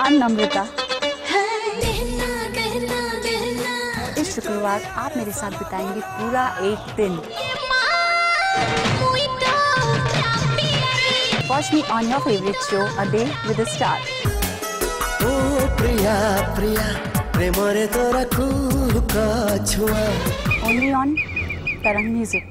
आई नम्रता इस शुक्रवार आप मेरे साथ बिताएँगे पूरा एक दिन। Watch me on your favourite show a day with star ओ प्रिया प्रिया प्रेमरे तोरा कूल का छुआ। ओनली ऑन तरंग म्यूज़िक